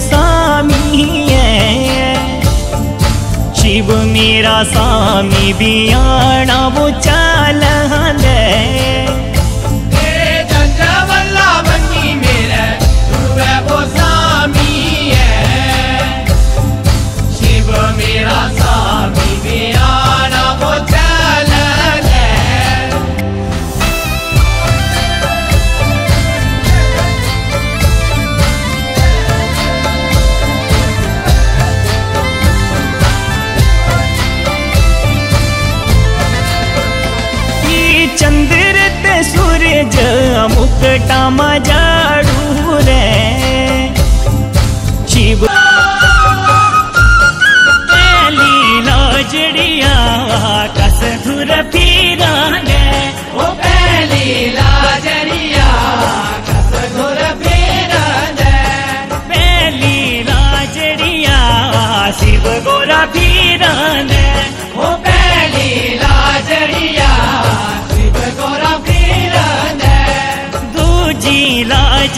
स्वामी है। शिव मेरा स्वामी बियाणा वो व मुकटामा जाडू रे। शिव पहली जड़िया कस धुर पीरा ओ पहली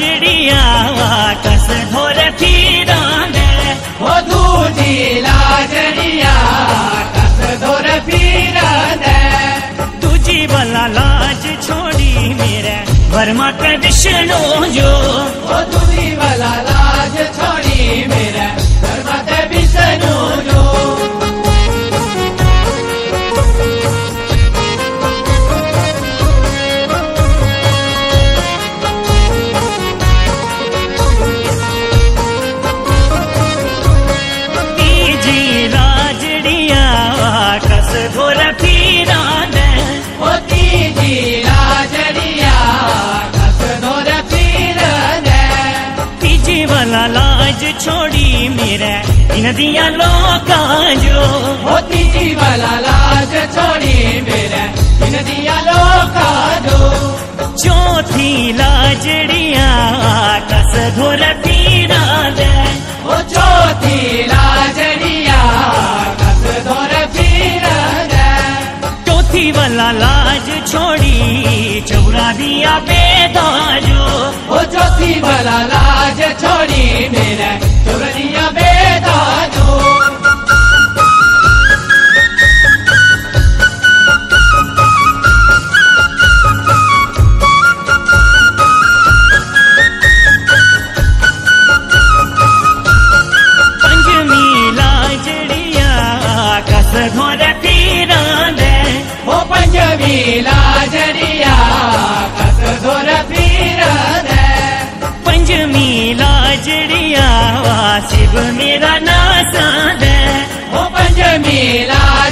लाजरिया कस पीरा ने ओ दूजी लाजरिया कस पीरा ने दूजी वाला लाज छोड़ी मेरे, वर्मा के विष्णु जो, ओ छोड़ी मेरे इन दिया लोका जो। होती जी वाला लाज छोड़ी मेरे इन दिया लोका दो चौथी लाजड़िया कस घोर पीरा दे। ओ चौथी लाजरिया कस धोर पीर दे। चौथी वाला लाज छोड़ी चौरा दिया बेदा जो। ओ चौथी वाला minute. शिव मेरा नासा दे ओ पंजवी लाजरिया